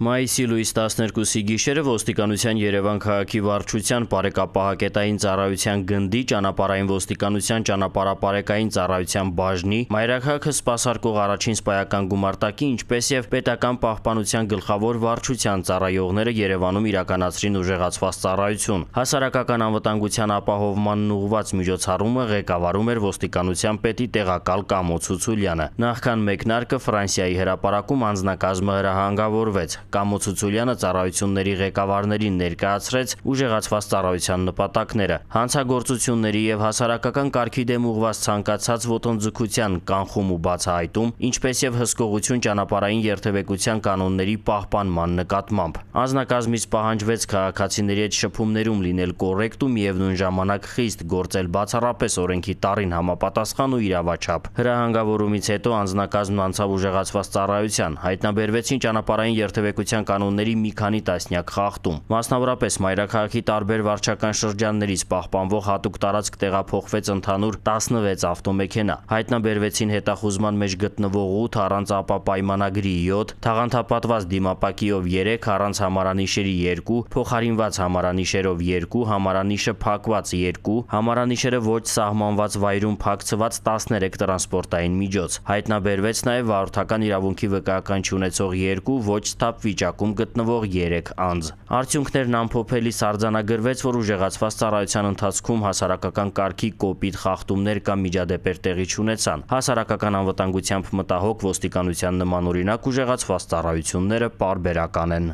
Մայիսի լույս 12-ի գիշերը ոստիկանության Երևան քաղաքի վարչության բարեկապահակետային ծառայության գնդի ճանապարհային ոստիկանության ճանապարհապարեկային ծառայության բաժնի մայրաքաղաքը սպասարկող առաջին սպայական գումարտակի, ինչպես եւ պետական պահպանության գլխավոր վարչության ծառայողները Երևանում իրականացրին ուժեղացված ծառայություն։ Հասարակական անվտանգության ապահովմանն ուղղված միջոցառումը ղեկավարում էր ոստիկանության պետի տեղակալ Կամո Ցուցուլյանը։ Նախքան մեկնարկը Ֆրանսիայի հրապարակում անձնակազմը հրահանգավորվեց։ Կամո Ցուցուլյանը ծառայությունների ղեկավարներին ներկայացրեց ուժեղացված ծառայության նպատակները, հանցագործությունների եւ հասարակական կարգի դեմ ուղղված ցանկացած ոտնձգության կանխում ու բացահայտում, ինչպես եւ հսկողություն ճանապարհային երթևեկության կանոնների պահպանման նկատմամբ։ Անձնակազմից պահանջվեց քաղաքացիների հետ շփումներում լինել կոռեկտ ու միևնույն ժամանակ խիստ գործել բացառապես օրենքի տարին համապատասխան ու իրավաչափ։ Հրահանգավորումից հետո անձնակազմն անցավ ուժեղացված ծառայության, հայտնաբերվեցին ճանապարհային երթևեկության պետության կանոնների մի քանի տասնյակ խախտում։ Մասնավորապես Մայրաքաղաքի տարբեր վարչական շրջաններից պահպանվող հատուկ տարածք տեղափոխվեց ընդհանուր 16 ավտոմեքենա։ Հայտնաբերվեցին հետախուզման մեջ գտնվող 8 առանց ապա պայմանագրի 7, թաղանթապատված դիմապակիով 3, առանց համարանիշերի 2, փոխարինված համարանիշերով 2, համարանիշը փակված 2, համարանիշերը ոչ սահմանված վայրում փակցված 13 տրանսպորտային միջոց։ Հայտնաբերվեց նաև վարորդական իրավունքի վկայական չունեցող 2 ոչ սթափ վիճակում գտնվող 3 անձ։ Արդյունքներն ամփոփելիս արձանագրվեց, որ ուժեղացված ծառայության ընթացքում հասարակական կարգի կոպիտ խախտումներ կամ միջադեպեր տեղի չունեցան։ Հասարակական անվտանգությամբ մտահոգ ոստիկանության նմանօրինակ ուժեղացված ծառայությունները պարբերական են։